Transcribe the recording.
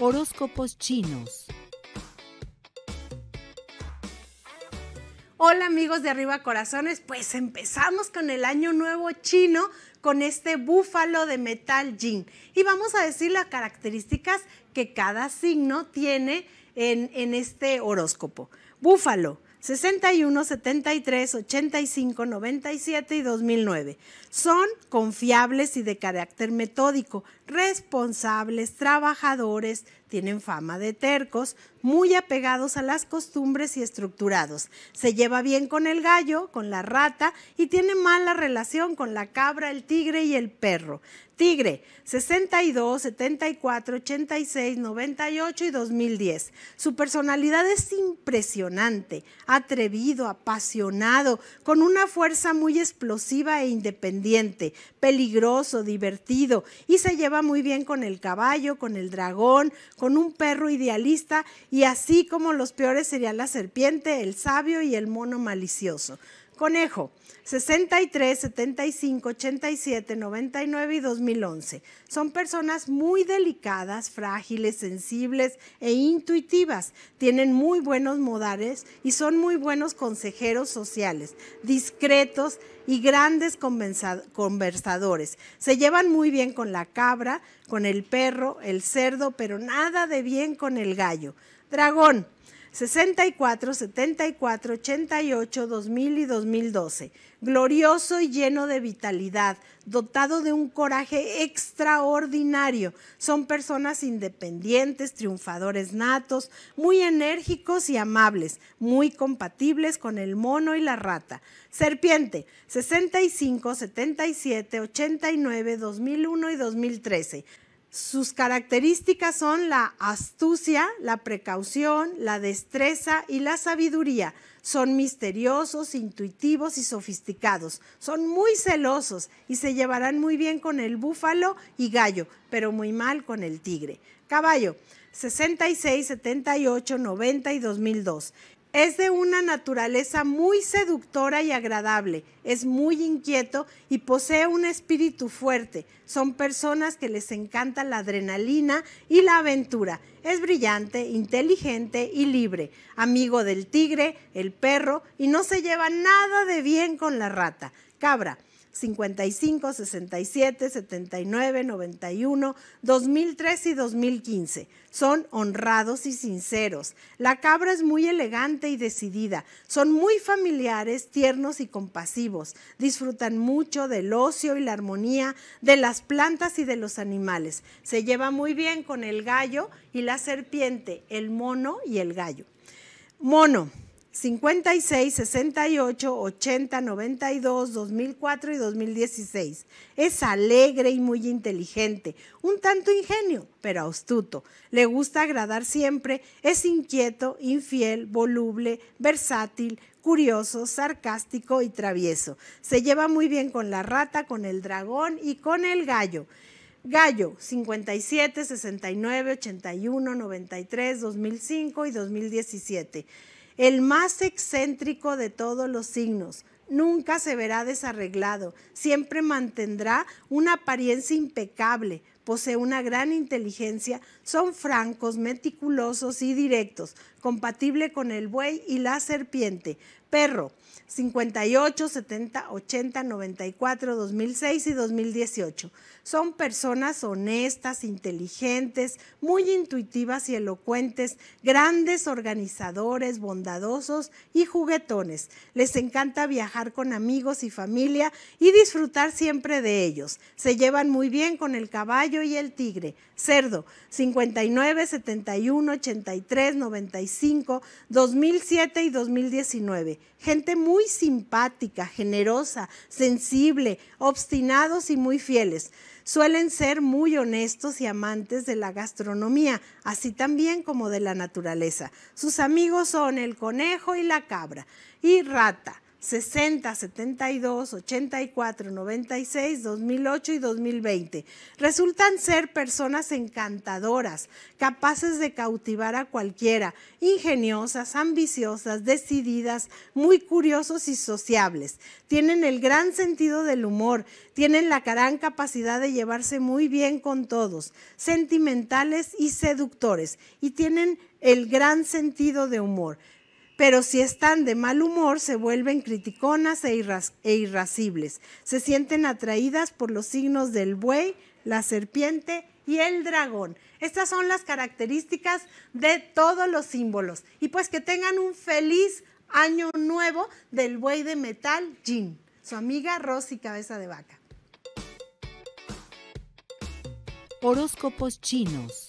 Horóscopos chinos. Hola amigos de Arriba Corazones, pues empezamos con el año nuevo chino con este búfalo de metal yin y vamos a decir las características que cada signo tiene en, en este horóscopo. Búfalo, 61, 73, 85, 97 y 2009. Son confiables y de carácter metódico, responsables, trabajadores, tienen fama de tercos, muy apegados a las costumbres y estructurados. Se lleva bien con el gallo, con la rata y tiene mala relación con la cabra, el tigre y el perro. Tigre, 62, 74, 86, 98 y 2010. Su personalidad es impresionante, atrevido, apasionado, con una fuerza muy explosiva e independiente, peligroso, divertido y se lleva muy bien con el caballo, con el dragón, con un perro idealista y así como los peores serían la serpiente, el sabio y el mono malicioso. Conejo, 63, 75, 87, 99 y 2011. Son personas muy delicadas, frágiles, sensibles e intuitivas. Tienen muy buenos modales y son muy buenos consejeros sociales, discretos y grandes conversadores. Se llevan muy bien con la cabra, con el perro, el cerdo, pero nada de bien con el gallo. Dragón, 64, 74, 88, 2000 y 2012. Glorioso y lleno de vitalidad, dotado de un coraje extraordinario. Son personas independientes, triunfadores natos, muy enérgicos y amables, muy compatibles con el mono y la rata. Serpiente, 65, 77, 89, 2001 y 2013. Sus características son la astucia, la precaución, la destreza y la sabiduría. Son misteriosos, intuitivos y sofisticados. Son muy celosos y se llevarán muy bien con el búfalo y gallo, pero muy mal con el tigre. Caballo, 66, 78, 90 y 2002. Es de una naturaleza muy seductora y agradable, es muy inquieto y posee un espíritu fuerte. Son personas que les encanta la adrenalina y la aventura. Es brillante, inteligente y libre, amigo del tigre, el perro y no se lleva nada de bien con la rata. Cabra, 55, 67, 79, 91, 2003 y 2015. Son honrados y sinceros. La cabra es muy elegante y decidida. Son muy familiares, tiernos y compasivos. Disfrutan mucho del ocio y la armonía de las plantas y de los animales. Se lleva muy bien con el gallo y la serpiente, el mono y el gallo. Mono. 56, 68, 80, 92, 2004 y 2016. Es alegre y muy inteligente, un tanto ingenio, pero astuto. Le gusta agradar siempre, es inquieto, infiel, voluble, versátil, curioso, sarcástico y travieso. Se lleva muy bien con la rata, con el dragón y con el gallo. Gallo, 57, 69, 81, 93, 2005 y 2017 el más excéntrico de todos los signos. Nunca se verá desarreglado, siempre mantendrá una apariencia impecable, posee una gran inteligencia, son francos, meticulosos y directos, compatible con el buey y la serpiente. Perro, 58, 70, 80, 94, 2006 y 2018. Son personas honestas, inteligentes, muy intuitivas y elocuentes, grandes organizadores, bondadosos y juguetones. Les encanta viajar con amigos y familia y disfrutar siempre de ellos. Se llevan muy bien con el caballo y el tigre. Cerdo, 59, 71, 83, 95, 2007 y 2019. Gente muy simpática, generosa, sensible, obstinados y muy fieles. Suelen ser muy honestos y amantes de la gastronomía, así también como de la naturaleza. Sus amigos son el conejo y la cabra. Y rata, 60, 72, 84, 96, 2008 y 2020. Resultan ser personas encantadoras, capaces de cautivar a cualquiera, ingeniosas, ambiciosas, decididas, muy curiosos y sociables. Tienen el gran sentido del humor, tienen la gran capacidad de llevarse muy bien con todos, sentimentales y seductores, y tienen el gran sentido de humor pero si están de mal humor se vuelven criticonas e, e, irascibles. Se sienten atraídas por los signos del buey, la serpiente y el dragón. Estas son las características de todos los símbolos. Y pues que tengan un feliz año nuevo del buey de metal Jin. Su amiga Rosy Cabeza de Vaca. Horóscopos chinos.